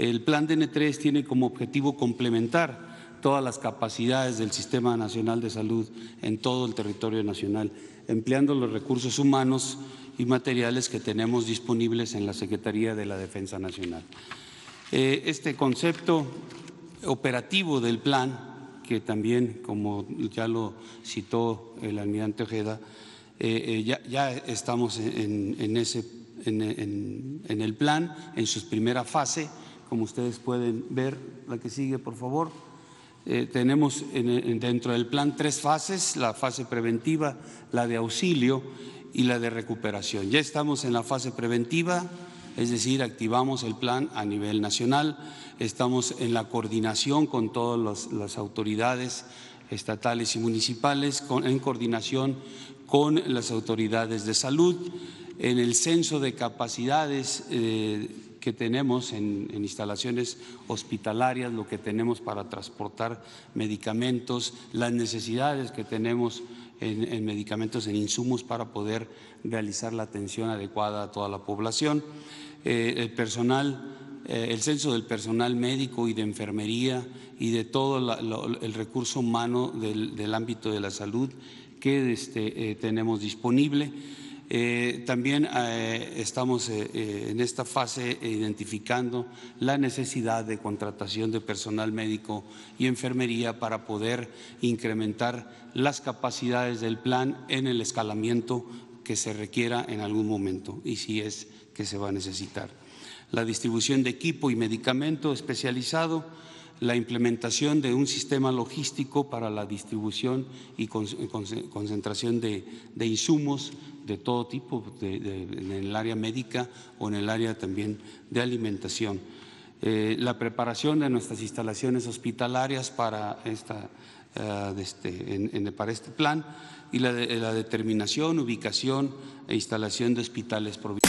El plan DN3 tiene como objetivo complementar todas las capacidades del Sistema Nacional de Salud en todo el territorio nacional, empleando los recursos humanos y materiales que tenemos disponibles en la Secretaría de la Defensa Nacional. Eh, este concepto operativo del plan, que también, como ya lo citó el almirante Ojeda, eh, eh, ya, estamos en, ese, en el plan, en su primera fase, como ustedes pueden ver, la que sigue, por favor. Eh, tenemos en, dentro del plan tres fases, la fase preventiva, la de auxilio y la de recuperación. Ya estamos en la fase preventiva, es decir, activamos el plan a nivel nacional, estamos en la coordinación con todas las autoridades estatales y municipales, en coordinación con las autoridades de salud, en el censo de capacidades. Eh, que tenemos en, instalaciones hospitalarias, lo que tenemos para transportar medicamentos, las necesidades que tenemos en, en, medicamentos, en insumos para poder realizar la atención adecuada a toda la población. Eh, el personal, eh, el censo del personal médico y de enfermería y de todo el recurso humano del, del, ámbito de la salud que este, eh, tenemos disponible. Eh, también eh, estamos eh, en esta fase identificando la necesidad de contratación de personal médico y enfermería para poder incrementar las capacidades del plan en el escalamiento que se requiera en algún momento y si es que se va a necesitar. La distribución de equipo y medicamento especializado la implementación de un sistema logístico para la distribución y concentración de, de insumos de todo tipo en el área médica o en el área también de alimentación. Eh, la preparación de nuestras instalaciones hospitalarias para, esta, uh, este, en, para este plan y la, la determinación, ubicación e instalación de hospitales provinciales.